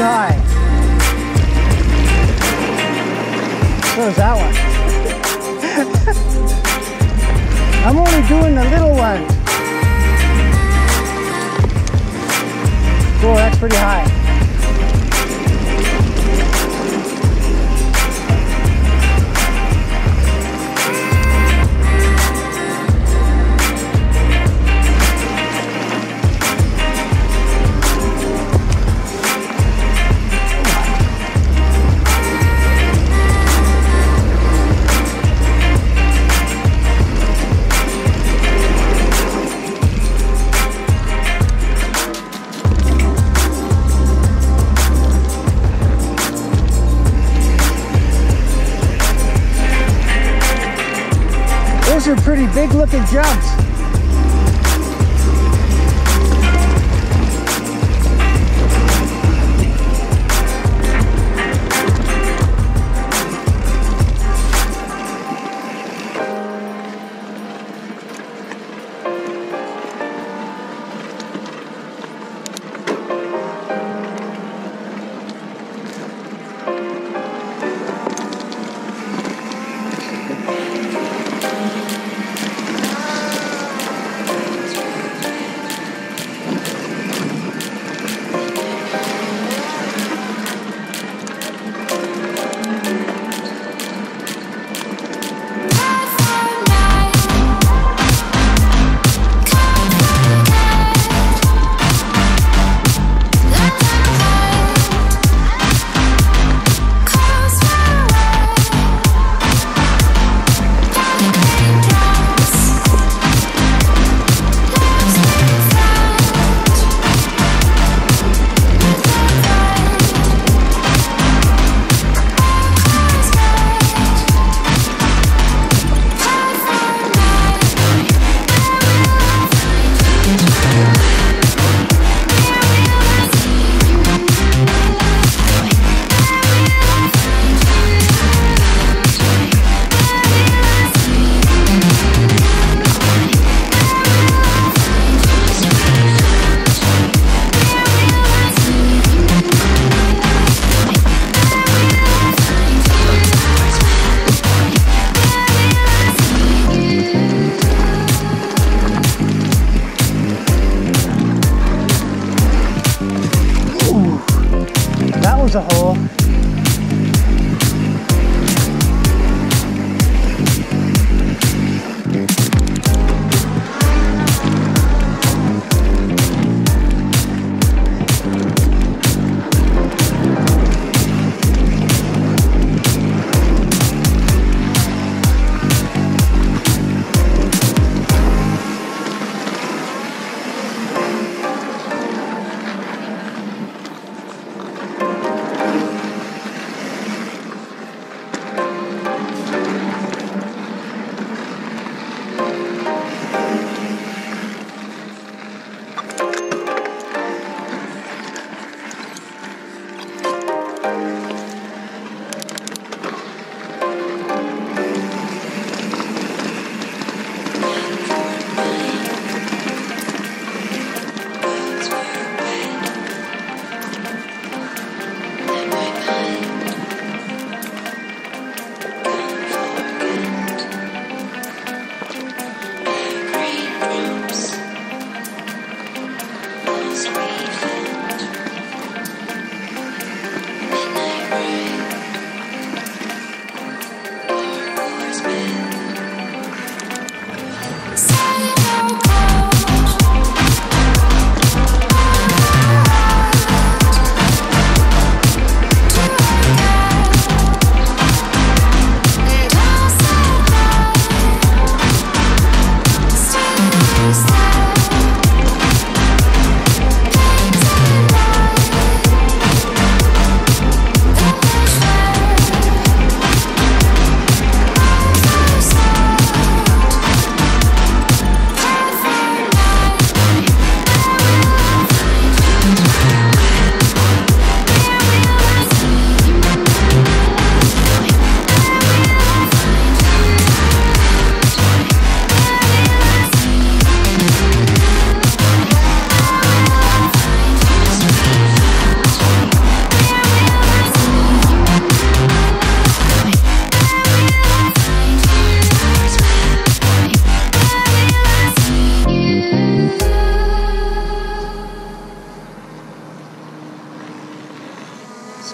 high. So is that one. I'm only doing the little ones. Cool, that's pretty high. Are pretty big looking jumps. That was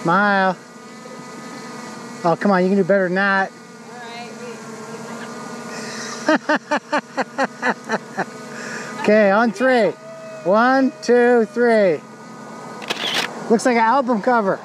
Smile. Oh, come on, you can do better than that. okay, on three. One, two, three. Looks like an album cover.